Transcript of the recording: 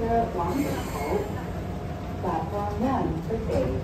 cơ quán khổ khẩu bà con mấy anh cứ chị